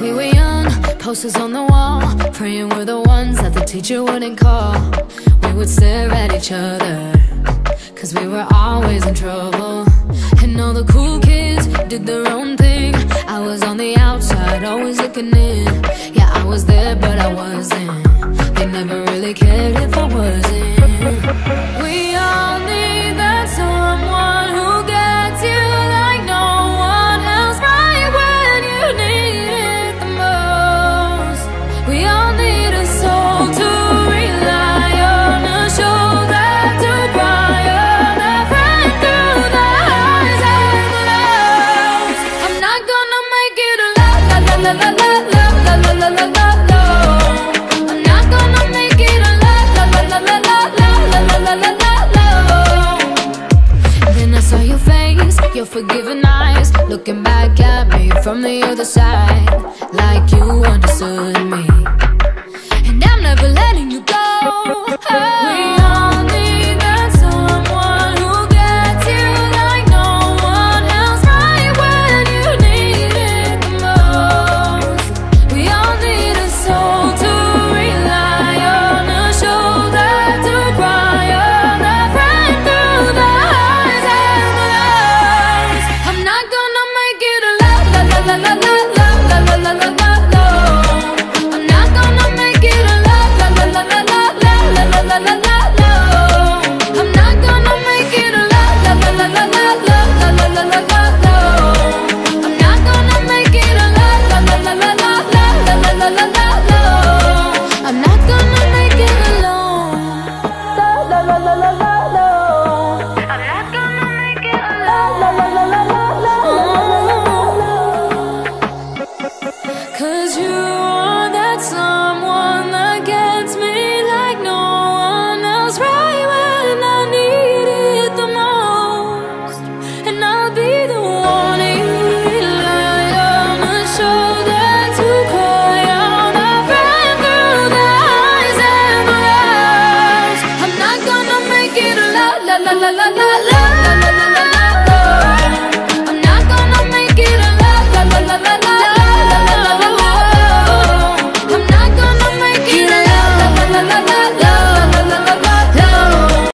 We were young, posters on the wall Praying we're the ones that the teacher wouldn't call. We would stare at each other Cause we were always in trouble. And all the cool kids did their own thing. I was on the outside, always looking in. Yeah, I was there, but I wasn't. They never really cared Your forgiving eyes looking back at me from the other side, like you understood me. And I'm never letting. someone that gets me like no one else right when I need it the most and I'll be the one I'ma show to cry out my friend through the eyes and brows I'm not gonna make it la la la la la la la la la